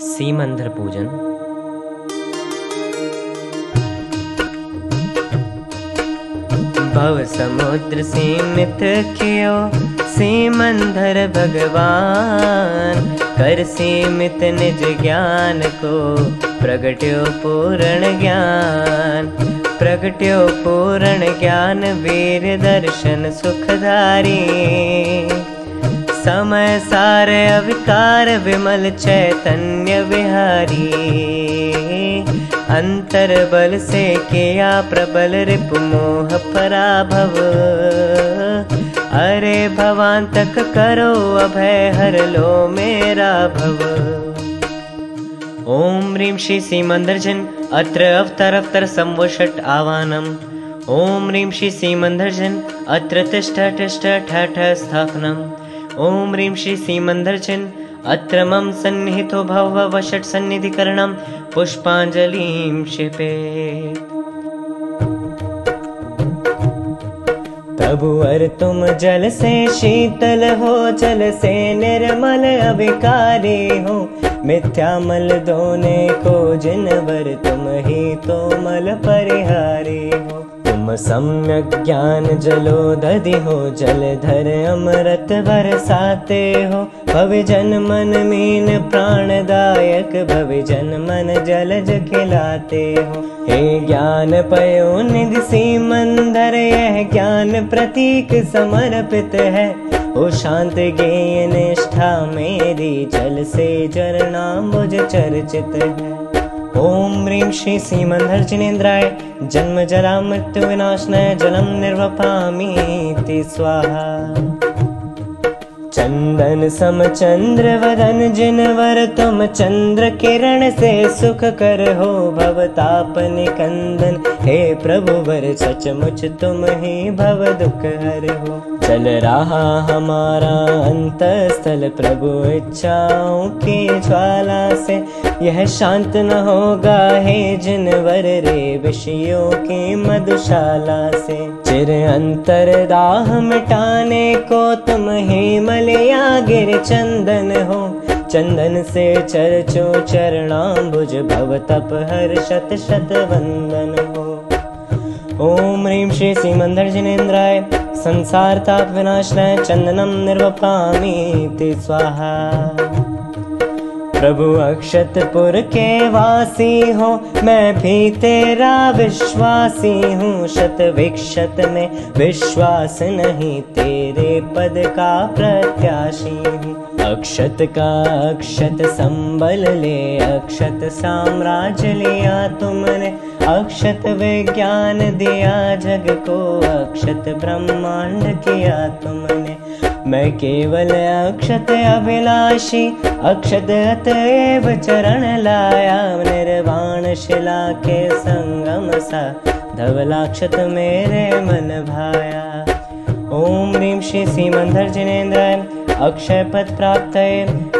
सीमंधर पूजन। भव समुद्र सीमित कियो सीमंधर भगवान। कर सीमित निज ज्ञान को, प्रगट्यो पूर्ण ज्ञान। प्रगट्यो पूर्ण ज्ञान वीर दर्शन सुखधारी। समय सार अविकार विमल चैतन्य। विहारी अंतर बल से किया प्रबल रिपु मोह पराभव। अरे भवान तक करो अभय हर लो मेरा भव। ह्रीं श्री सीमंदर्जन अत्र अवतर अवतर संवषट आवानम। ओम ह्रीं श्री सीमंदर्जन अत्र तिष्ठ तिष्ठ ठठ स्थापनम्। ॐ श्री सीमन्दर्जन् अत्र मम सन्निहितो भव वषट् सन्निधिकरणं पुष्पाञ्जलिं क्षिपे प्रभुवर तुम जल से शीतल हो जल से निर्मल अविकारी हो। मिथ्या मल दोने को जिनवर तुम ही तो मल परिहारी हो ज्ञान जलो दधि हो जलधर अमृत बरसाते हो। भविजन मन मीन प्राणदायक भविजन मन जलज खिलाते हो। हे ज्ञान पयो निधि मंदर यह ज्ञान प्रतीक समर्पित है। ओ शांत गेय निष्ठा मेरी जल से जरना मुझ चर्चित है ॐ ह्रीं श्री सीमन्धर्जिनेन्द्राय जन्म जला मृत्यु विनाशनाय जलं निर्वपामीति स्वाहा चंदन सम चंद्र वदन जिनवर तुम चंद्र किरण से सुख कर हो भवताप निकंदन हे प्रभु वर सचमुच तुम ही भव दुख हर हो। चल रहा हमारा अंत स्थल प्रभु इच्छाओं की ज्वाला से। यह शांत न होगा हे जिनवर रे विषयों की मधुशाला से। चिर अंतर दाह मिटाने को तुम ही चंदन से चरचो चरणाम्बुज भव तप हर शत शत हो। ओम ह्रीं श्री सीमंदर जिनेन्द्राय संसार ताप विनाशनाय चंदनम निर्वपामीति स्वाहा प्रभु अक्षतपुर के वासी हो, मैं भी तेरा विश्वासी हूँ। शत विक्षत में विश्वास नहीं, तेरे पद का प्रत्याशी हूँ। अक्षत का अक्षत संबल ले, अक्षत साम्राज्य लिया तुमने। अक्षत विज्ञान दिया जग को, अक्षत ब्रह्मांड किया तुमने। मैं केवल अक्षत अभिलाषी, अक्षत अतएव चरण लाया। निर्वाण शिला के संगम सा, धवलाक्षत मेरे मन भाया। ओम ह्रीं श्री सीमंधर जिनेन्द्राय, अक्षय पद प्राप्त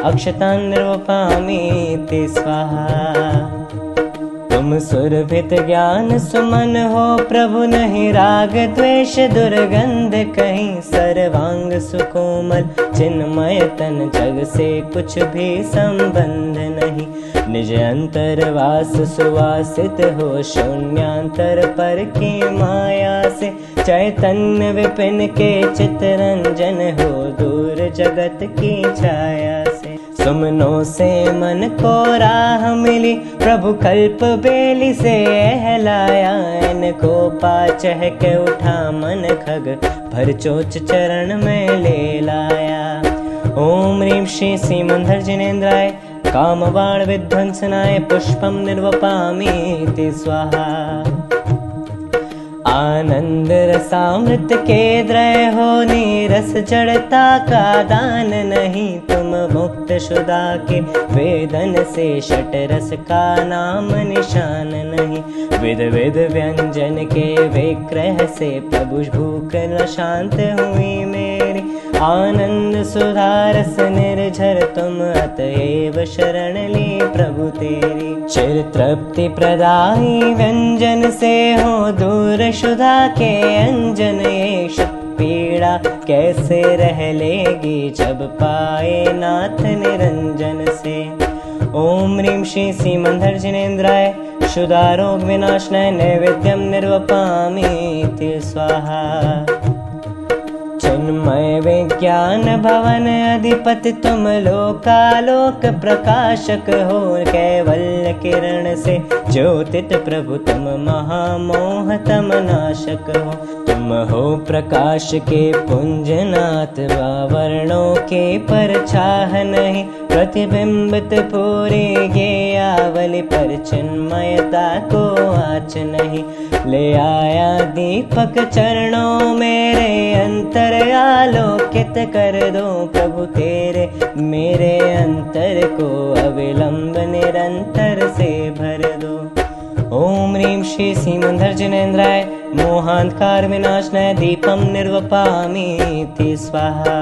अक्षतान् निर्वपामीति स्वाहा। तुम सुरभित ज्ञान सुमन हो, प्रभु नहीं राग द्वेष दुर्गंध कहीं। सर्वांग सुकोमल चिन्मय तन जग से कुछ भी संबंध नहीं। निज अंतर वास सुवासित हो, शून्यांतर पर की माया से। चैतन्य विपिन के चितरंजन हो, दूर जगत की छाया से। सुमनों से मन को राह मिली, प्रभु कल्प बेली से हलाया इन को पाचह के उठा मन खग भर चोच चरण में ले लाया। ओम ह्रीं श्री सीमंधर जिनेन्द्राय, कामवाण विध्वंसनाय पुष्पम निर्वपामीति स्वाहा। आनंद रसामृत के द्रय हो, नीरस जड़ता का दान नहीं तुम मुक्त शुदा के वेदन से शट रस का नाम निशान नहीं। विद विद व्यंजन के विक्रह से प्रभु भूख शांत हुई मेरी। आनंद सुधारस निर्झर तुम अतएव शरण ली प्रभु तेरी। चिर तृप्ति प्रदाई व्यंजन से हो दूर शुदा के अंजन ये पीड़ा कैसे रह लेगी जब पाए नाथ निरंजन से? ॐ ह्रीं श्री निर्वपामीति स्वाहा। चिन्मय विज्ञान भवन अधिपति तुम लोकालोक प्रकाशक हो कैवल्य किरण से ज्योतित प्रभु तुम महामोह तम नाशक हो तुम हो प्रकाश के पुंजनाथ वर्णों के पर छाह नहीं। प्रतिबिंबित पूरे गे आवली पर चिन्मयता को आच नहीं। ले आया दीपक चरणों मेरे, अंतर आलोकित कर दो प्रभु तेरे। मेरे अंतर को अविलंब निरंतर से भर दो। ओम ह्रीं श्री सीमंधर जिनेन्द्राय दीपम निर्वपामीति स्वाहा।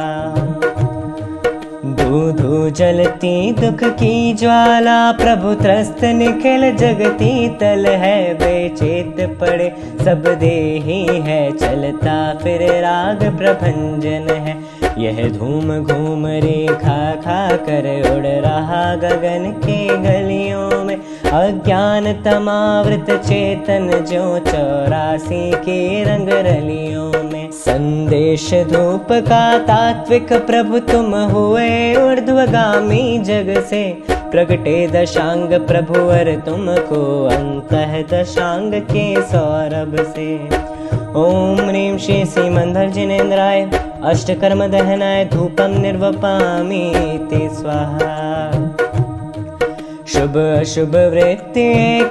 धू जलती दुख की ज्वाला प्रभु त्रस्त निखिल जगती तल है बेचेत पड़े सब देही है चलता फिर राग प्रभंजन है यह धूम घूम रेखा खा खा कर उड़ रहा गगन के गलियों में। अज्ञान तमावृत चेतन जो चौरासी के रंग रलियों में। संदेश धूप का तात्विक प्रभु तुम हुए ऊर्ध्वगामी जग से। प्रगटे दशांग प्रभु प्रभुवर तुमको अंत दशांग के सौरभ से। ओम ह्रीं श्री श्रीमंधर जिनेन्द्राय। अष्टकर्म दहनाय धूपम निर्वपामी ते स्वाहा। शुभ अशुभ वृत्ति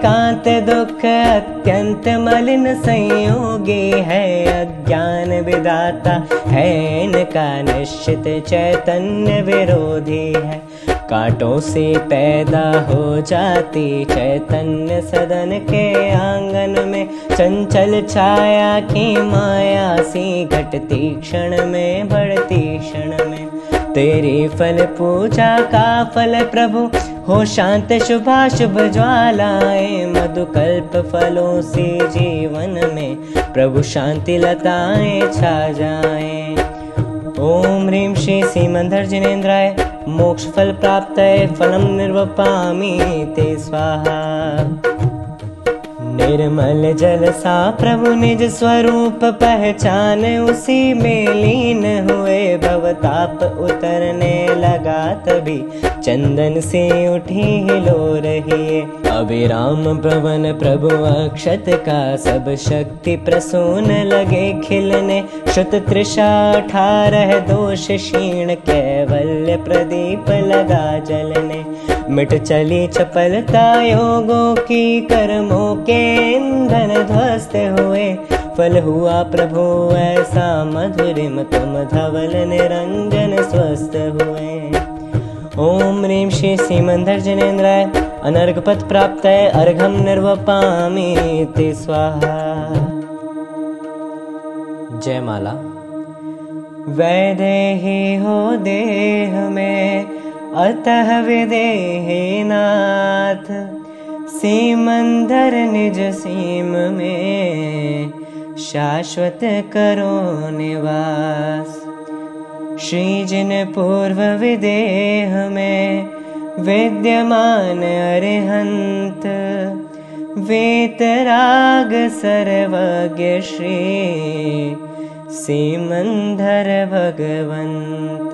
कांत दुख अत्यंत मलिन संयोगी है अज्ञान विदाता है इनका निश्चित चैतन्य विरोधी है कांटों से पैदा हो जाती चैतन्य सदन के आँगन में। चंचल छाया की माया सी घटती क्षण में, बढ़ती क्षण में। तेरी फल पूजा का फल प्रभु, हो शांत शुभा शुभ ज्वालाएँ। मधुकल्प फलों से जीवन में प्रभु शांति लताएँ छा जाएँ। ओम ह्रीं श्री सीमंधर जिनेन्द्राय मोक्ष फल निर्वपामी ते स्वाहा प्रभु निज स्वरूप पहचान उसी में लीन हुए भवताप उतरने लगा तभी चंदन से उठी हिलो रही अभिराम प्रवन प्रभु अक्षत का सब शक्ति प्रसून लगे खिलने। शुत त्रिषा अठारह दोष क्षीण कैवल्य प्रदीप लगा जलने मिट चली चपलता योगों की कर्मों के ईंधन ध्वस्त हुए। फल हुआ प्रभु, ऐसा मधुरिम तुम धवल निरंजन स्वस्थ हुए। ओम ह्रीं श्री सीमंधर अनर्घ पथ प्राप्त है, अर्घम निर्वपामी स्वाहा। जय माला वैदेही हो देह में अतः विदेहे नाथ सीमंधर निज सीम में शाश्वत करो निवास। श्री जिन पूर्व विदेह में विद्यमान अरिहंत वेतराग सर्वज्ञ श्री सीमंधर भगवंत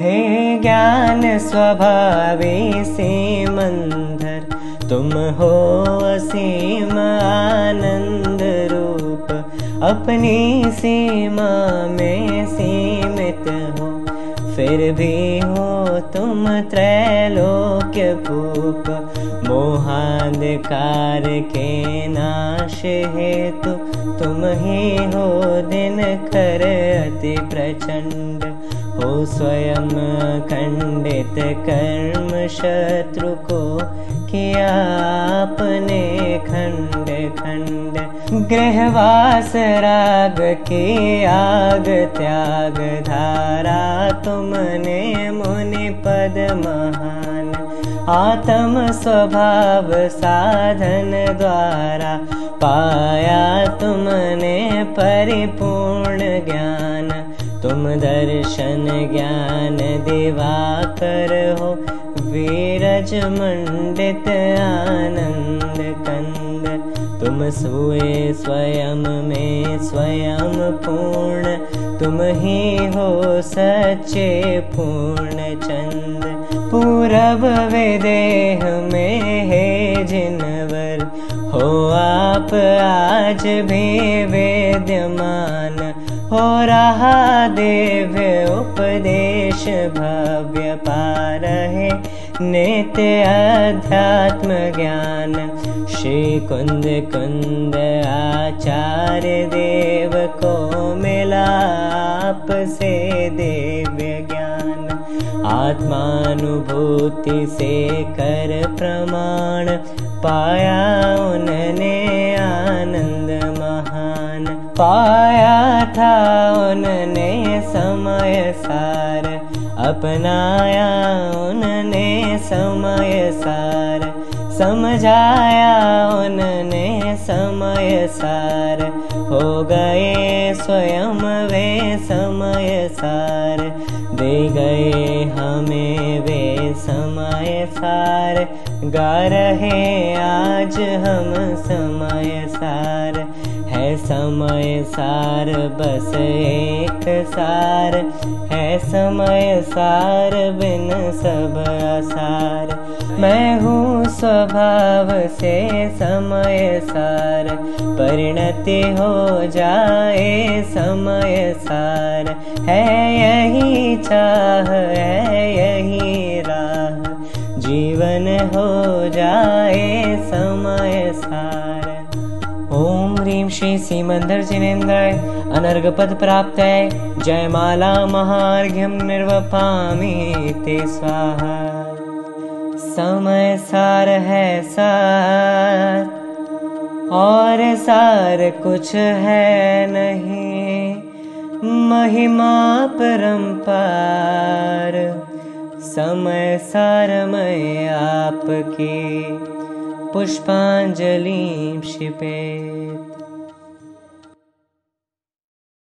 हे ज्ञान स्वभावी सीमंधर तुम हो असीम आनंद रूप। अपनी सीमा में सीमित हो फिर भी हो तुम त्रैलोक्य भूप मोहांधकार के नाश हेतु तुम ही हो दिन कर अति प्रचंड स्वयं खंडित कर्म शत्रु को किया अपने खंड खंड गृहवास राग की आग त्याग धारा तुमने मुनि पद महान। आत्म स्वभाव साधन द्वारा पाया तुमने परिपूर्ण ज्ञान तुम दर्शन ज्ञान दिवाकर हो। वीरज मंडित आनंद कंद। तुम सुए स्वयं में स्वयं पूर्ण। तुम ही हो सच्चे पूर्ण पूरब विदेह में है जिनवर हो आप आज भी वेद्यमान हो रहा दिव्य उपदेश भव्य पार है नित्य अध्यात्म ज्ञान। श्री कुंद कुंद आचार्य देव को मिला आप से दिव्य ज्ञान। आत्मानुभूति से कर प्रमाण पाया उनने आनंद महान। पाया था उनने समय सार। अपनाया उनने समय सार। समझाया उनने समय सार। हो गए स्वयं वे समय सार। दे गए हमें वे समय सार। गा रहे आज हम समय सार। समय सार, बस एक सार। है समय सार, बिन सब असार। मैं हूँ स्वभाव से समय सार। परिणति हो जाए समय सार। है यही चाह, है यही राह। जीवन हो जाए समय सार। ह्रीं श्री सीमन्धर जिनेन्द्राय अनर्घपद प्राप्ताय। जयमाला महार्घ्यं निर्वपामि ते स्वाहा। समय सार है सार और सार कुछ है नहीं। महिमा परम्पार समय सार सारमय आपके पुष्पांजलि क्षिपेत्